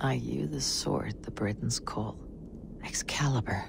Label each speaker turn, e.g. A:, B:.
A: I you the sword the Britons call Excalibur.